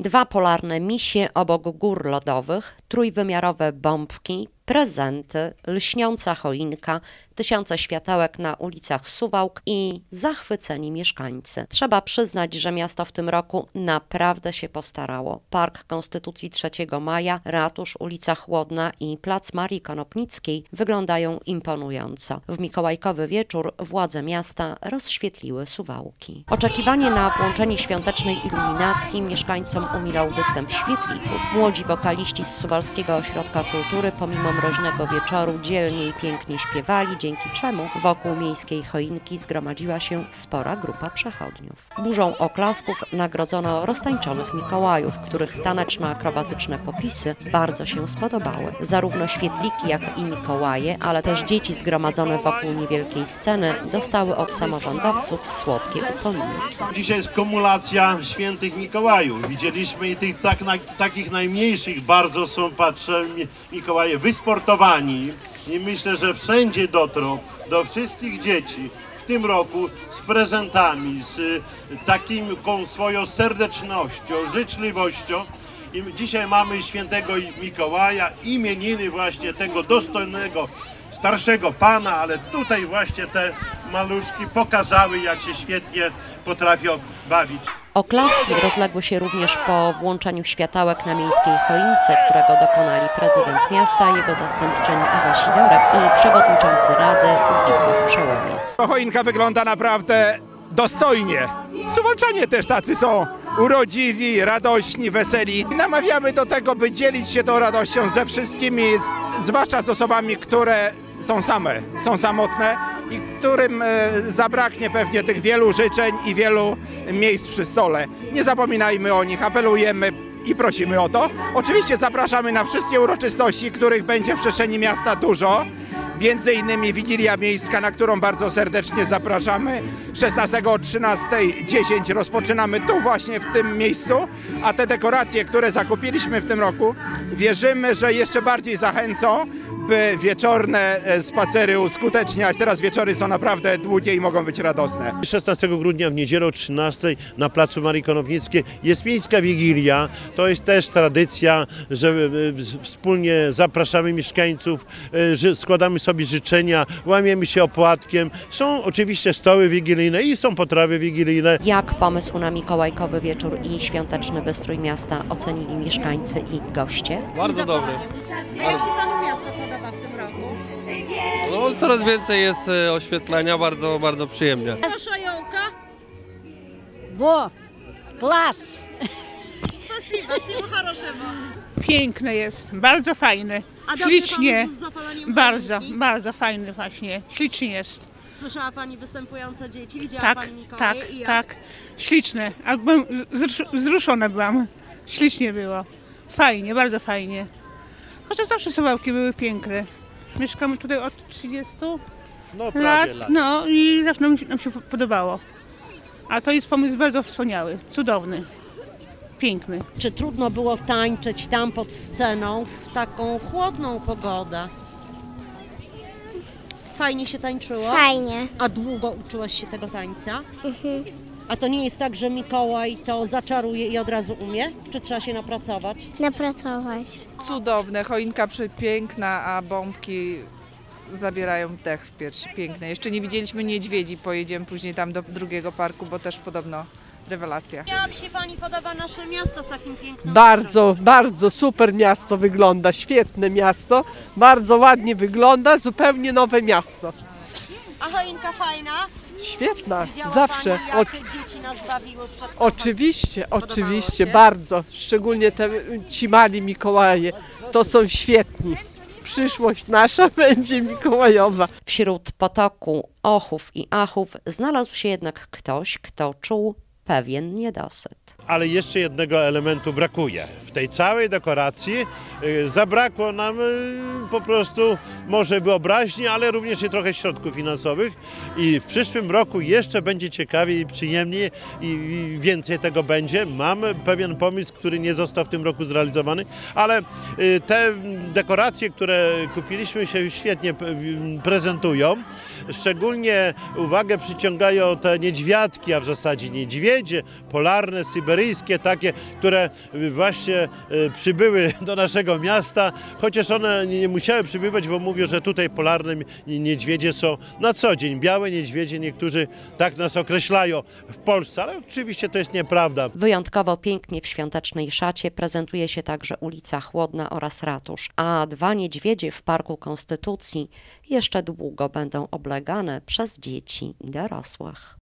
Dwa polarne misie obok gór lodowych, trójwymiarowe bombki, prezenty, lśniąca choinka, tysiące światełek na ulicach Suwałk i zachwyceni mieszkańcy. Trzeba przyznać, że miasto w tym roku naprawdę się postarało. Park Konstytucji 3 maja, ratusz, ulica Chłodna i plac Marii Konopnickiej wyglądają imponująco. W mikołajkowy wieczór władze miasta rozświetliły Suwałki. Oczekiwanie na włączenie świątecznej iluminacji mieszkańcom umilał występ świetlików. Młodzi wokaliści z Suwalskiego Ośrodka Kultury pomimo mroźnego wieczoru dzielnie i pięknie śpiewali, dzięki czemu wokół miejskiej choinki zgromadziła się spora grupa przechodniów. Burzą oklasków nagrodzono roztańczonych Mikołajów, których taneczno-akrobatyczne popisy bardzo się spodobały. Zarówno świetliki, jak i Mikołaje, ale też dzieci zgromadzone wokół niewielkiej sceny dostały od samorządowców słodkie upominki. Dzisiaj jest kumulacja świętych Mikołajów. Widzieliśmy i tych tak, na, takich najmniejszych bardzo są, patrzę, Mi- Mikołaje wysportowani i myślę, że wszędzie dotrą do wszystkich dzieci w tym roku z prezentami, z y, taką swoją serdecznością, życzliwością. I dzisiaj mamy świętego Mikołaja, imieniny właśnie tego dostojnego starszego pana, ale tutaj właśnie te maluszki pokazały, jak się świetnie potrafią bawić. Oklaski rozległy się również po włączeniu światełek na miejskiej choince, którego dokonali prezydent miasta, jego zastępczyni Ewa Sidorek i przewodniczący Rady Zdzisław Przełomiec. Choinka wygląda naprawdę dostojnie. Suwalczanie też tacy są urodziwi, radośni, weseli. Namawiamy do tego, by dzielić się tą radością ze wszystkimi, zwłaszcza z osobami, które są same, są samotne i którym e, zabraknie pewnie tych wielu życzeń i wielu miejsc przy stole. Nie zapominajmy o nich, apelujemy i prosimy o to. Oczywiście zapraszamy na wszystkie uroczystości, których będzie w przestrzeni miasta dużo. Między innymi Wigilia Miejska, na którą bardzo serdecznie zapraszamy. 16 o 13.10 rozpoczynamy tu właśnie w tym miejscu, a te dekoracje, które zakupiliśmy w tym roku, wierzymy, że jeszcze bardziej zachęcą, by wieczorne e, spacery uskuteczniać. Teraz wieczory są naprawdę długie i mogą być radosne. 16 grudnia w niedzielę o 13 na placu Marii Konopnickiej jest miejska Wigilia. To jest też tradycja, że e, wspólnie zapraszamy mieszkańców, e, że składamy sobie sobie życzenia, łamiemy się opłatkiem. Są oczywiście stoły wigilijne i są potrawy wigilijne. Jak pomysł na mikołajkowy wieczór i świąteczny wystrój miasta ocenili mieszkańcy i goście? Bardzo dobry. Jak się panu miasto podoba w tym roku? No, coraz więcej jest e, oświetlenia, bardzo, bardzo przyjemnie. Nasza Jołka? Bo, klas! Спасибо, всего хорошего. Piękne jest, bardzo fajny. A dobrze Ślicznie. panu z zapaleniem Bardzo, choinki? bardzo fajny właśnie. Ślicznie jest. Słyszała pani występujące dzieci? Widziała Tak, pani Mikołaje tak, i jak? tak. Śliczne. A byłem wzrusz- wzruszona byłam. Ślicznie było. Fajnie, bardzo fajnie. Chociaż zawsze suwałki były piękne. Mieszkamy tutaj od 30 No lat, no i zawsze nam, się- nam się podobało. A to jest pomysł bardzo wspaniały, cudowny, piękny. Czy trudno było tańczyć tam pod sceną w taką chłodną pogodę? Fajnie się tańczyło? Fajnie. A długo uczyłaś się tego tańca? A to nie jest tak, że Mikołaj to zaczaruje i od razu umie? Czy trzeba się napracować? Napracować. Cudowne, choinka przepiękna, a bombki zabierają dech w piersi. Piękne. Jeszcze nie widzieliśmy niedźwiedzi, pojedziemy później tam do drugiego parku, bo też podobno rewelacja. Jak się pani podoba nasze miasto w takim pięknym Bardzo, bardzo super miasto wygląda, świetne miasto, bardzo ładnie wygląda, zupełnie nowe miasto. A choinka fajna? Świetna, Widziała zawsze. pani, O, jak dzieci nas bawiły przed oczywiście, Podobało oczywiście, się? bardzo. Szczególnie te ci mali Mikołaje, to są świetni. Przyszłość nasza będzie Mikołajowa. Wśród potoku ochów i achów znalazł się jednak ktoś, kto czuł pewien niedosyt. Ale jeszcze jednego elementu brakuje. W tej całej dekoracji y, zabrakło nam y, po prostu może wyobraźni, ale również i trochę środków finansowych i w przyszłym roku jeszcze będzie ciekawiej i przyjemniej i, więcej tego będzie. Mamy pewien pomysł, który nie został w tym roku zrealizowany, ale y, te dekoracje, które kupiliśmy się świetnie prezentują. Szczególnie uwagę przyciągają te niedźwiadki, a w zasadzie niedźwiedzie, polarne syberyjskie, takie, które właśnie y, przybyły do naszego miasta, chociaż one nie musiały przybywać, bo mówią, że tutaj polarne niedźwiedzie są na co dzień. Białe niedźwiedzie, niektórzy tak nas określają w Polsce, ale oczywiście to jest nieprawda. Wyjątkowo pięknie w świątecznej szacie prezentuje się także ulica Chłodna oraz ratusz, a dwa niedźwiedzie w Parku Konstytucji jeszcze długo będą oblegane przez dzieci i dorosłych.